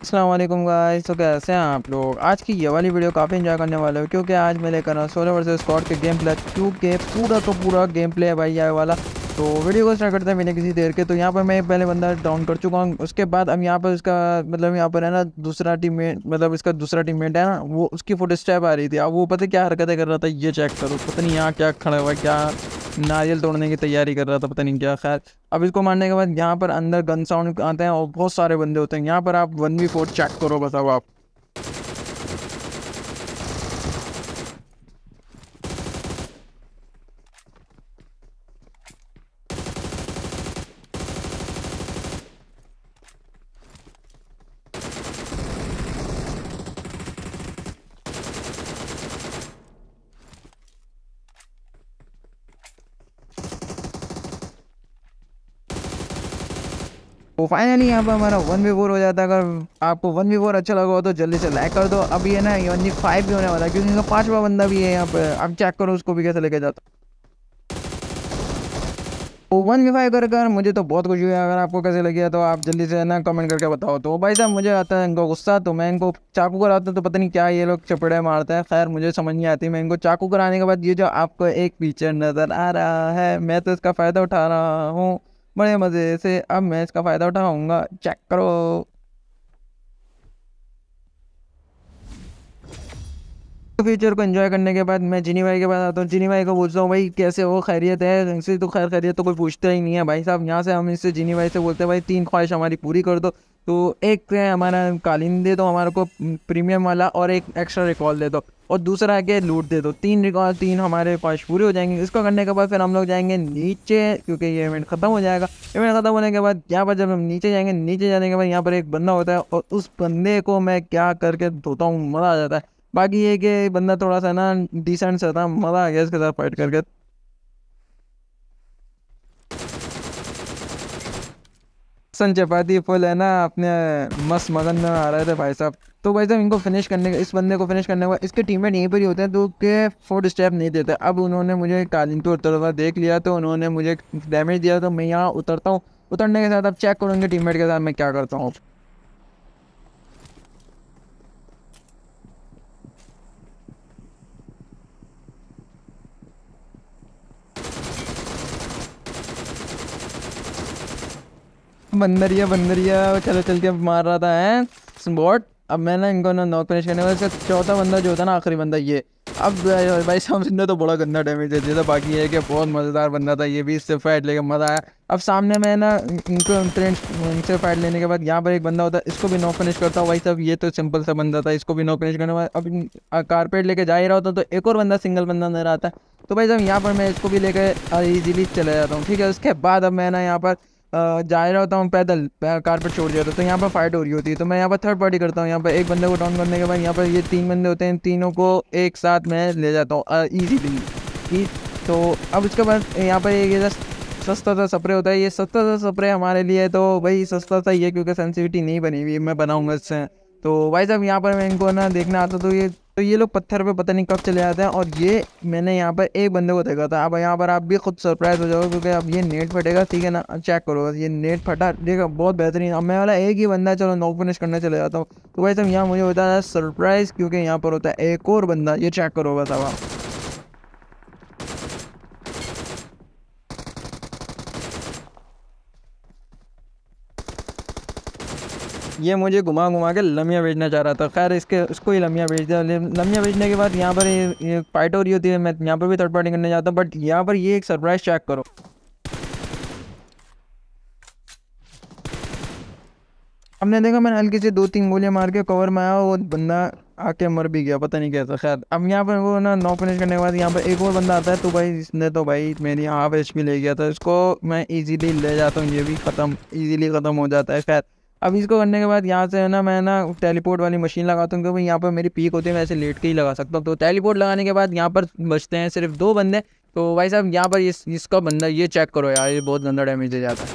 Aslam guys तो कैसे हैं आप लोग? आज की ये वाली वीडियो काफ़ी इंजॉय करने वाले हो, क्योंकि आज मैं लेकर आया सोलह वर्सेस स्कॉट के गेम प्ले क्योंकि पूरा तो पूरा गेम प्ले है भाई ये वाला। तो वीडियो को स्टार्ट करते हैं मैंने किसी देर के। तो यहाँ पर मैं पहले बंदा डाउन कर चुका हूँ। उसके बाद अब यहाँ पर उसका मतलब यहाँ पर है ना, दूसरा टीममेट मतलब इसका दूसरा टीममेट है ना, वो, उसकी फ़ोटो स्टेप आ रही थी। अब वो पता क्या हरकतें कर रहा था, ये चेक करो। पता नहीं यहाँ क्या खड़ा हुआ क्या नारियल तोड़ने की तैयारी कर रहा था, पता नहीं क्या। खैर, अब इसको मारने के बाद यहाँ पर अंदर गन साउंड आते हैं और बहुत सारे बंदे होते हैं। यहाँ पर आप वन वी फोर चेक करो, बताओ आप। तो फाइनली यहाँ पर हमारा वन वी फोर हो जाता है। अगर आपको वन वी फोर अच्छा लगा हो तो जल्दी से लाइक कर दो। अभी है ना वन वी फाइव भी होने वाला है, क्योंकि इनका पांचवा बंदा भी है यहाँ पर आप चेक करो उसको भी कैसे लेके जाता तो वन वी फाइव कर कर मुझे तो बहुत खुशी हुई। अगर आपको कैसे लगे तो आप जल्दी से ना कमेंट करके बताओ। तो भाई साहब, मुझे आता है इनको गुस्सा तो मैं इनको चाकू कराता तो पता नहीं क्या ये लोग चपड़े मारते हैं। खैर, मुझे समझ नहीं आती। मैं इनको चाकू कराने के बाद ये जो आपको एक फीचर नज़र आ रहा है, मैं तो इसका फ़ायदा उठा रहा हूँ। बड़े मज़े से। अब मैं इसका फ़ायदा उठाऊँगा। चेक करो। फ्यूचर को एंजॉय करने के बाद, मैं जिनी भाई के पास आता हूँ। जिनी भाई को पूछता हूँ, भाई, कैसे हो खैरियत है? इनसे तो खैर खैरियत तो कोई पूछता ही नहीं है भाई साहब। यहाँ से हम इससे जिनी भाई से बोलते हैं, भाई, तीन ख्वाहिश हमारी पूरी कर दो। तो एक है हमारा कालीन दे दो हमारे को प्रीमियम वाला, और एक एक्स्ट्रा रिकॉल दे दो। और दूसरा है लूट दे दो। तीन रिकॉल तीन हमारे ख्वाहिश पूरी हो जाएँगे। इसको करने के बाद फिर हम लोग जाएँगे नीचे, क्योंकि ये इवेंट ख़त्म हो जाएगा। इवेंट ख़त्म होने के बाद यहाँ पर जब हम नीचे जाएँगे, नीचे जाने के बाद यहाँ पर एक बंदा होता है, और उस बंदे को मैं क्या करके धोता हूँ, मज़ा आ जाता है। बाकी ये कि बंदा थोड़ा सा ना डिसेंट सा था, मज़ा आ गया इसके साथ फाइट करके। सन चपाती फुल है ना, अपने मस्त मगन में आ रहे थे भाई साहब। तो भाई साहब, इनको फिनिश करने का, इस बंदे को फिनिश करने का इसके टीममेट यहीं पर ही होते हैं तो के फोर्थ स्टेप नहीं देते। अब उन्होंने मुझे कालीन पे उतरता हुआ देख लिया तो उन्होंने मुझे डैमेज दिया तो मैं यहाँ उतरता हूँ। उतरने के साथ अब चेक करूँगे टीममेट के साथ मैं क्या करता हूँ। बंदरिया बंदरिया चलो चल के मार रहा था, है? बॉट, अब मैं ना इनको ना नॉक फिनिश करने वाला इसका चौथा बंदा जो होता ना, आखिरी बंदा ये। अब भाई साहब ने तो बड़ा गंदा डैमेज दे दिया था। बाकी ये कि बहुत मज़ेदार बंदा था ये भी, इससे फाइट लेके मज़ा आया। अब सामने मैं ना इनको इनसे फाइट लेने के बाद यहाँ पर एक बंदा होता है इसको भी नॉक फिनिश करता हूँ। भाई साहब, ये तो सिंपल सा बंदा था, इसको भी नॉक फिनिश करने वाला अब कारपेट लेके जा ही रहा होता तो एक और बंदा सिंगल बंदा नज़र आता। है तो भाई साहब, यहाँ पर मैं इसको भी लेकर ईजिली चले जाता हूँ, ठीक है? उसके बाद अब मैं ना यहाँ पर जा रहा होता हूँ, पैदल कारपेट छोड़ दिया तो यहाँ पर फाइट हो रही होती है तो मैं यहाँ पर थर्ड पार्टी करता हूँ, यहाँ पर एक बंदे को डाउन करने के बाद यहाँ पर ये तीन बंदे होते हैं, तीनों को एक साथ मैं ले जाता हूँ ईजीली तो अब उसके बाद यहाँ पर ये सस्ता सा स्प्रे होता है, ये सस्ता सा स्प्रे हमारे लिए तो भाई सस्ता सा ही है, क्योंकि सेंसिटिविटी नहीं बनी हुई मैं बनाऊँगा इससे तो भाई साहब यहाँ पर मैं इनको ना देखना आता तो ये तो ये लोग पत्थर पे पता नहीं कब चले जाते हैं और ये मैंने यहाँ पर एक बंदे को देखा था। अब यहाँ पर आप भी खुद सरप्राइज़ हो जाओगे क्योंकि अब ये नेट फटेगा, ठीक है ना? चेक करो ये नेट फटा, देखा, बहुत बेहतरीन। अब मैं वाला एक ही बंदा, चलो नॉक फिनिश करने चले जाता हूँ। तो भाई साहब, यहाँ मुझे होता है सरप्राइज़ क्योंकि यहाँ पर होता है एक और बंदा, ये चेक करो बस अब ये मुझे घुमा घुमा के लमिया बेचना चाह रहा था। खैर, इसके उसको ही लमिया बेच दिया। लमिया बेचने के बाद यहाँ पर ये फाइट हो रही होती है। मैं यहाँ पर भी थर्ड पार्टी करने जाता हूँ बट यहाँ पर ये एक सरप्राइज़ चेक करो। हमने देखा, मैंने हल्की से दो तीन गोलियाँ मार के कवर में आया, वो बंदा आके मर भी गया, पता नहीं कैसा। खैर, अब यहाँ पर वो ना नौ फिनिश करने के बाद यहाँ पर एक और बंदा आता है तो भाई, इसने तो भाई मेरी हाफ़ एच पी ले गया था। इसको मैं इजीली ले जाता हूँ, ये भी ख़त्म इजीली ख़त्म हो जाता है। खैर अब इसको करने के बाद यहाँ से है ना, मैं ना टेलीपोर्ट वाली मशीन लगाता हूँ, क्योंकि यहाँ पर मेरी पीक होती है, मैं ऐसे लेट के ही लगा सकता हूँ। तो टेलीपोर्ट लगाने के बाद यहाँ पर बचते हैं सिर्फ़ दो बंदे। तो भाई साहब, यहाँ पर इस, इसका बंदा, ये चेक करो यार, ये बहुत गंदा डैमेज दे जाता है।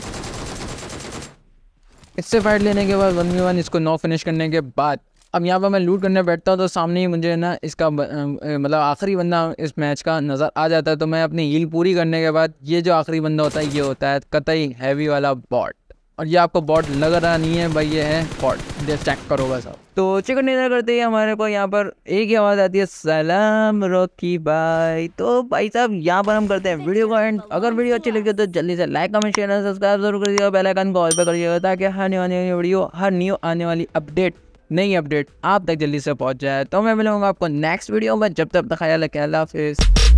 इससे फाइट लेने के बाद वन वी वन इसको नौ फिनिश करने के बाद, अब यहाँ पर मैं लूट करने बैठता हूँ तो सामने ही मुझे ना इसका मतलब आखिरी बंदा इस मैच का नज़र आ जाता है। तो मैं अपनी हील पूरी करने के बाद, ये जो आखिरी बंदा होता है, ये होता है कतई हैवी वाला बॉट और ये आपको बॉट लग रहा नहीं है, भाई ये है बॉट। ये चेक करो बस आप। तो चिकन डिनर करते ही हमारे को यहाँ पर एक ही आवाज़ आती है, सलाम, रॉकी भाई। तो भाई साहब, यहाँ पर हम करते हैं वीडियो को एंड अगर वीडियो अच्छी लगी तो जल्दी से लाइक कमेंट शेयर सब्सक्राइब ज़रूर कर दीजिएगा बेल आइकन को ऑल पे करिएगा ताकि हर न्यू आने वाली वीडियो हर न्यू आने वाली अपडेट नई अपडेट आप तक जल्दी से पहुँच जाए। तो मैं मिलूँगा आपको नेक्स्ट वीडियो में। जब तक ख्याल रखें, अल्लाह हाफिज़।